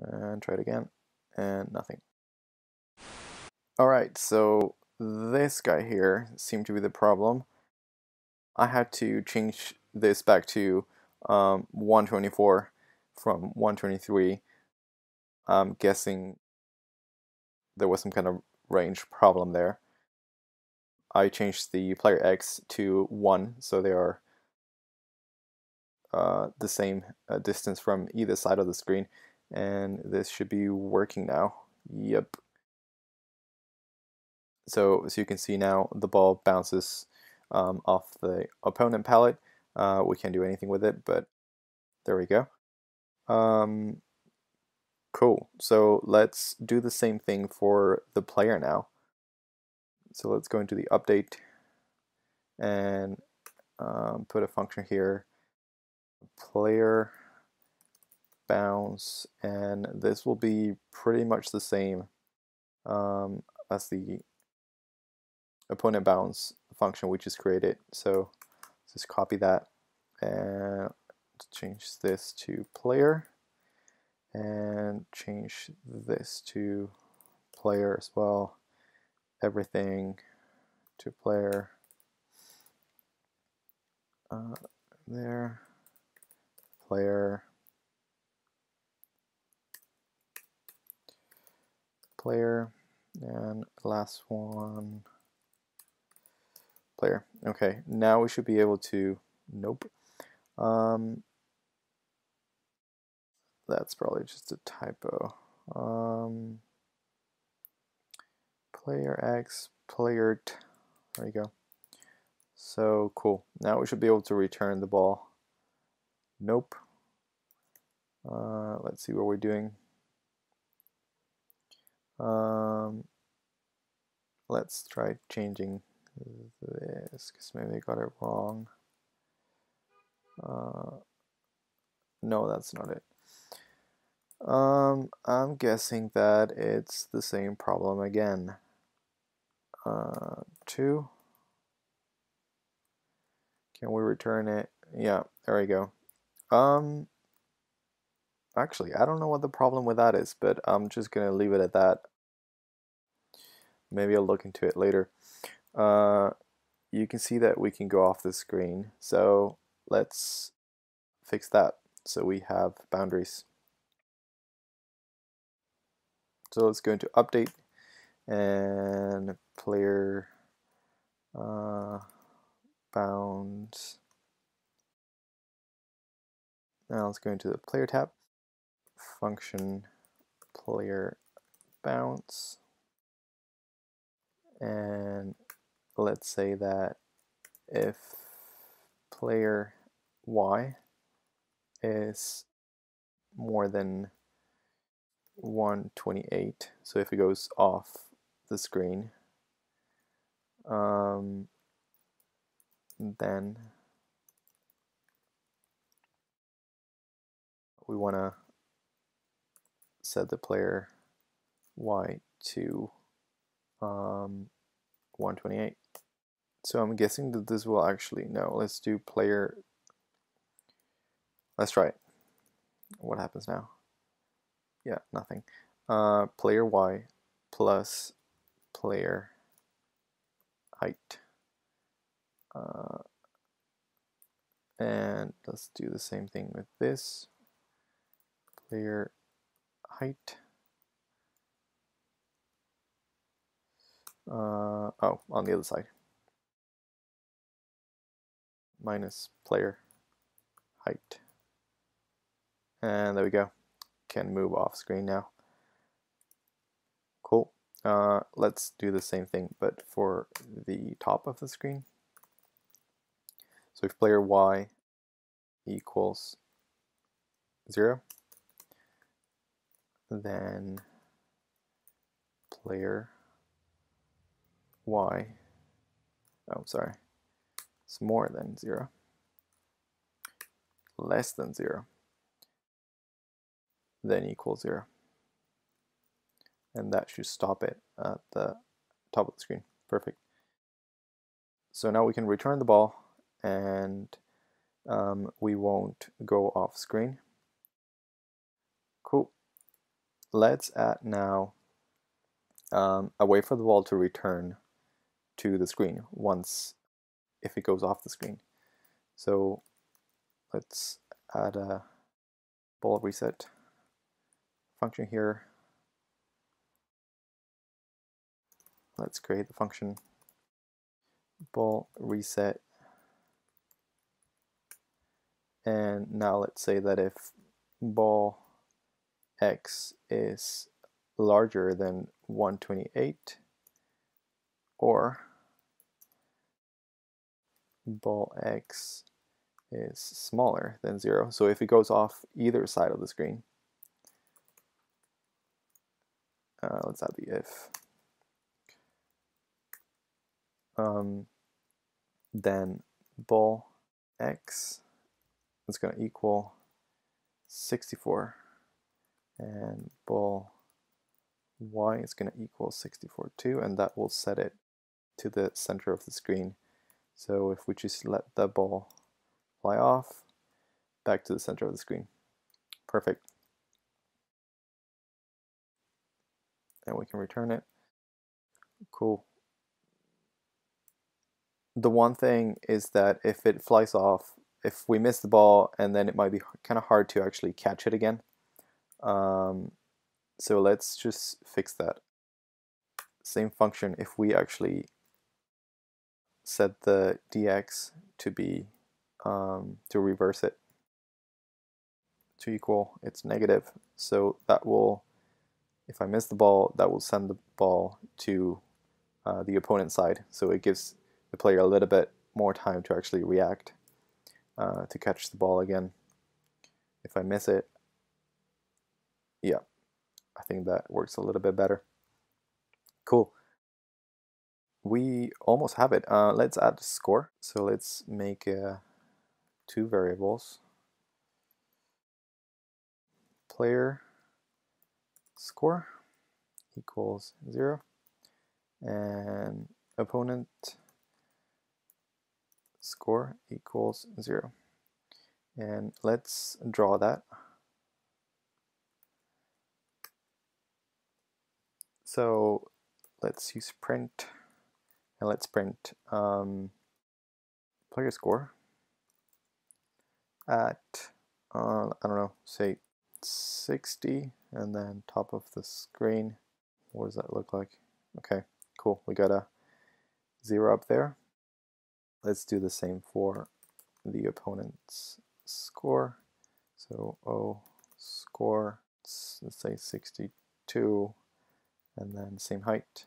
and try it again and nothing. Alright, so this guy here seemed to be the problem. I had to change this back to um, 124 from 123. I'm guessing there was some kind of range problem there. I changed the player X to 1 so they are uh, the same uh, distance from either side of the screen and this should be working now. Yep. So as you can see now the ball bounces um, off the opponent pallet. Uh, we can't do anything with it but there we go. Um, cool. So let's do the same thing for the player now. So let's go into the update and um, put a function here player bounce and this will be pretty much the same um, as the opponent bounce function we just created. So just copy that and change this to player and change this to player as well. Everything to player. Uh, there. Player player. And last one. Player. Okay now we should be able to nope. Um, that's probably just a typo. Um, player X player t there you go. So cool. Now we should be able to return the ball. Nope. Uh, let's see what we're doing. Um, let's try changing this because maybe I got it wrong. Uh, no, that's not it. Um, I'm guessing that it's the same problem again. Uh, two. Can we return it? Yeah, there we go. Um, actually, I don't know what the problem with that is, but I'm just gonna leave it at that. Maybe I'll look into it later. Uh, you can see that we can go off the screen. So let's fix that so we have boundaries. So let's go into update and player uh, bounds now let's go into the player tab, function player bounce, and let's say that if player y is more than 128, so if it goes off the screen, um, then we want to set the player y to um, 128. So I'm guessing that this will actually, no, let's do player, let's try it. What happens now? Yeah, nothing. Uh, player y plus player height. Uh, and let's do the same thing with this player height. Uh, oh, on the other side. Minus player height. And there we go. Can move off screen now. Cool. Uh, let's do the same thing, but for the top of the screen. So if player y equals 0, then player y, oh sorry, it's more than 0, less than 0, then equals 0. And that should stop it at the top of the screen. Perfect. So now we can return the ball and um, we won't go off screen. Cool. let's add now um, a way for the ball to return to the screen once if it goes off the screen. So let's add a ball reset function here. Let's create the function ball reset and now let's say that if ball x is larger than 128 or ball x is smaller than 0. So if it goes off either side of the screen, uh, let's add the if, um, then ball x is going to equal 64 and ball y is going to equal 64 too and that will set it to the center of the screen so if we just let the ball fly off back to the center of the screen. Perfect. And we can return it. Cool. The one thing is that if it flies off if we miss the ball and then it might be kind of hard to actually catch it again. Um, so let's just fix that. Same function if we actually set the dx to be um, to reverse it to equal it's negative so that will if I miss the ball that will send the ball to uh, the opponent side so it gives the player a little bit more time to actually react uh, to catch the ball again if I miss it yeah I think that works a little bit better. Cool. We almost have it. Uh, let's add the score. So let's make uh, two variables. Player score equals zero and opponent score equals zero. And let's draw that. So let's use print and let's print um, player score at, uh, I don't know, say 60 and then top of the screen. What does that look like? Okay, cool. We got a zero up there. Let's do the same for the opponent's score. So O score, let's say 62 and then same height.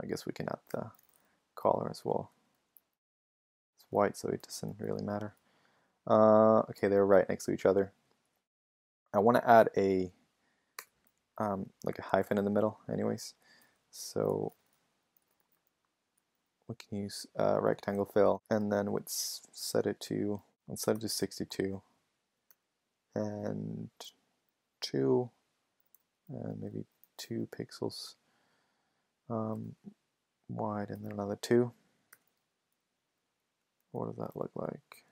I guess we can add the color as well. It's white, so it doesn't really matter. Uh, okay, they're right next to each other. I want to add a um, like a hyphen in the middle, anyways. So we can use uh, rectangle fill, and then let's set it to let's set it to 62 and two, and maybe two pixels um, wide and then another two. What does that look like?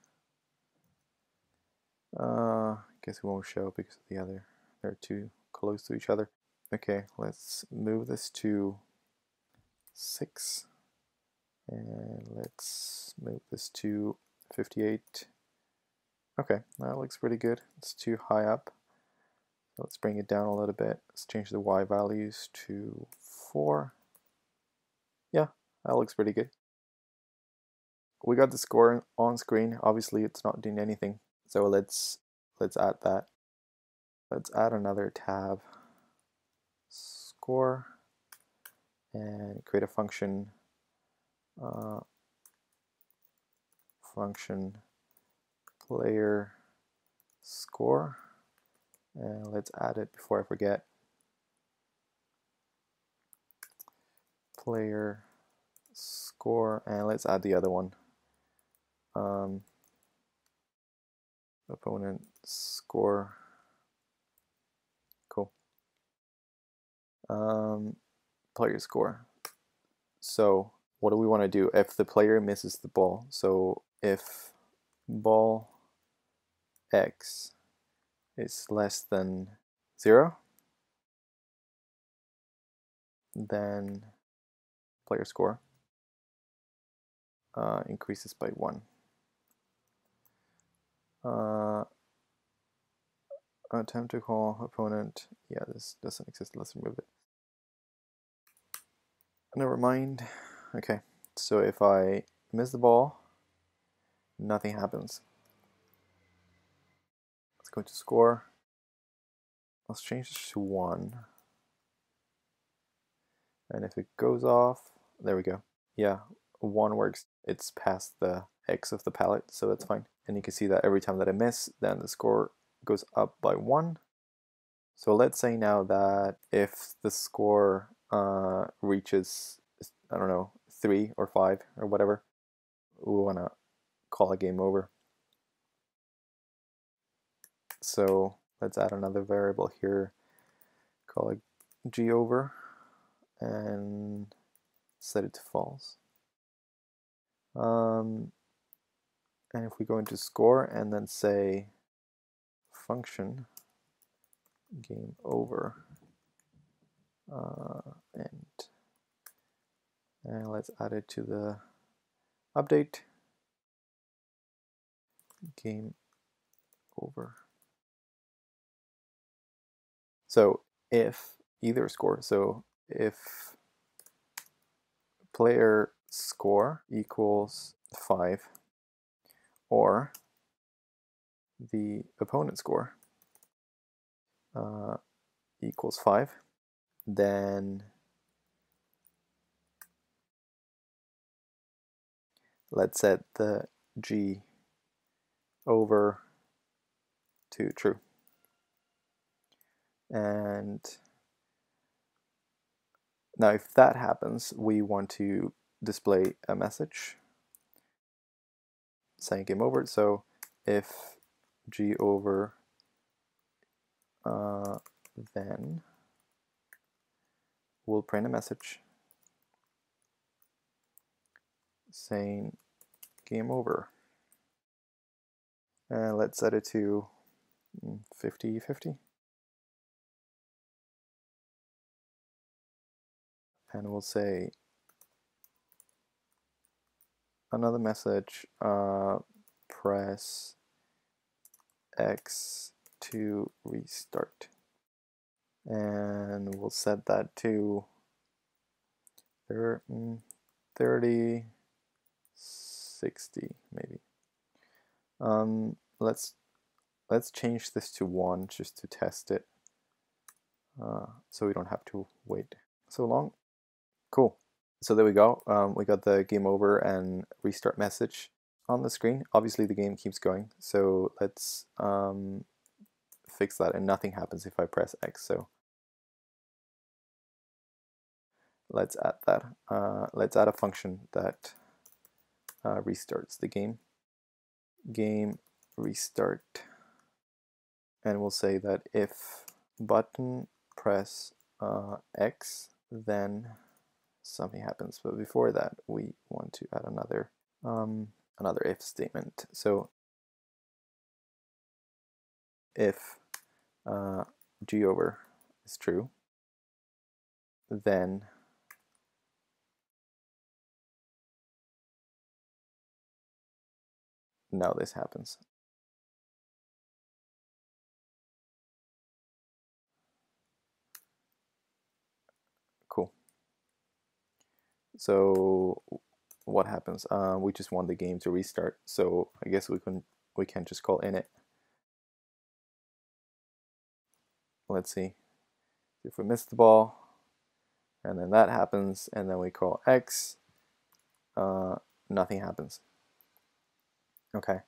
Uh, I guess it won't show because the other. They're too close to each other. Okay, let's move this to 6 and let's move this to 58. Okay, that looks pretty good. It's too high up. Let's bring it down a little bit. Let's change the y values to 4. That looks pretty good. We got the score on screen. Obviously, it's not doing anything. So let's let's add that. Let's add another tab, score, and create a function. Uh, function player score and let's add it before I forget. Player score, and let's add the other one. Um, opponent score. Cool. Um, player score. So what do we want to do if the player misses the ball? So if ball x is less than 0, then player score uh, increases by one. Uh, attempt to call opponent. Yeah, this doesn't exist. Let's remove it. Never mind. Okay, so if I miss the ball, nothing happens. Let's go to score. Let's change this to one. And if it goes off, there we go. Yeah, one works. It's past the X of the palette, so that's fine. And you can see that every time that I miss, then the score goes up by one. So let's say now that if the score uh, reaches, I don't know, three or five or whatever, we want to call a game over. So let's add another variable here, call it g over, and set it to false. Um, and if we go into score and then say function game over uh, and and let's add it to the update. Game over. So if either score so if player score equals 5 or the opponent score uh, equals 5 then let's set the g over to true. And now if that happens we want to display a message saying game over. So if g over uh, then we'll print a message saying game over. And let's set it to 50 50. And we'll say another message, uh, press X to restart. And we'll set that to 30, 60 maybe. Um, let's let's change this to one just to test it uh, so we don't have to wait so long. Cool. So there we go. Um, we got the game over and restart message on the screen. Obviously the game keeps going. So let's um, fix that and nothing happens if I press X. So let's add that. Uh, let's add a function that uh, restarts the game. Game restart. And we'll say that if button press uh, X, then something happens. But before that, we want to add another um, another if statement. So if uh, g over is true, then now this happens. So what happens? Uh, we just want the game to restart. So I guess we can we can just call init. Let's see if we miss the ball, and then that happens, and then we call x. Uh, nothing happens. Okay.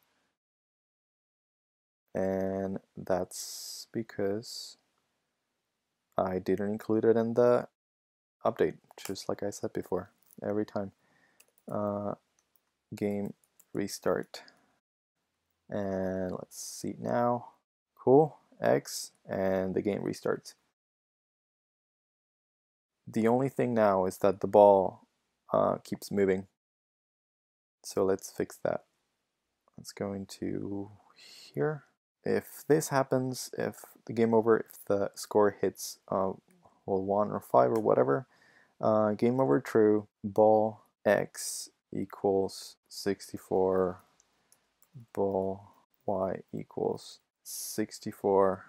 And that's because I didn't include it in the update, just like I said before every time. Uh, game restart. And let's see now. Cool, X, and the game restarts. The only thing now is that the ball uh, keeps moving. So let's fix that. Let's go into here. If this happens, if the game over, if the score hits uh, well, 1 or 5 or whatever, Uh, game over true, ball x equals 64, ball y equals 64,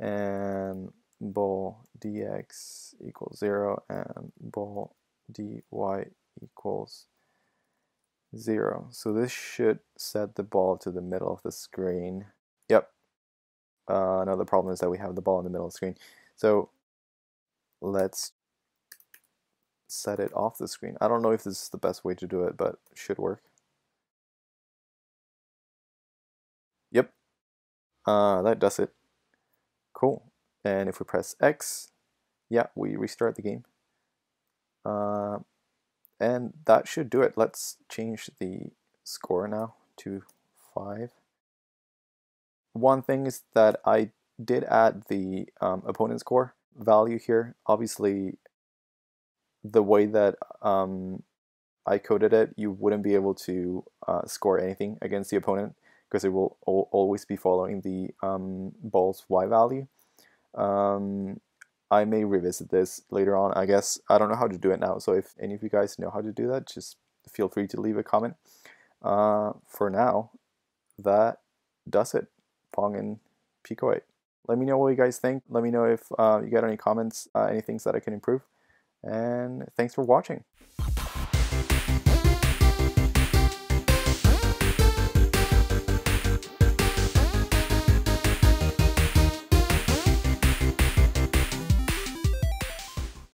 and ball dx equals 0, and ball dy equals 0. So this should set the ball to the middle of the screen. Yep. Uh, another problem is that we have the ball in the middle of the screen. So let's set it off the screen. I don't know if this is the best way to do it, but it should work. Yep. Uh, that does it. Cool. And if we press X, yeah, we restart the game. Uh, and that should do it. Let's change the score now to 5. One thing is that I did add the um, opponent score value here. Obviously, the way that um, I coded it, you wouldn't be able to uh, score anything against the opponent because it will always be following the um, ball's y value. Um, I may revisit this later on. I guess I don't know how to do it now. So if any of you guys know how to do that, just feel free to leave a comment. Uh, for now, that does it. Pong and Pico 8. Let me know what you guys think. Let me know if uh, you got any comments, uh, any things that I can improve. And thanks for watching.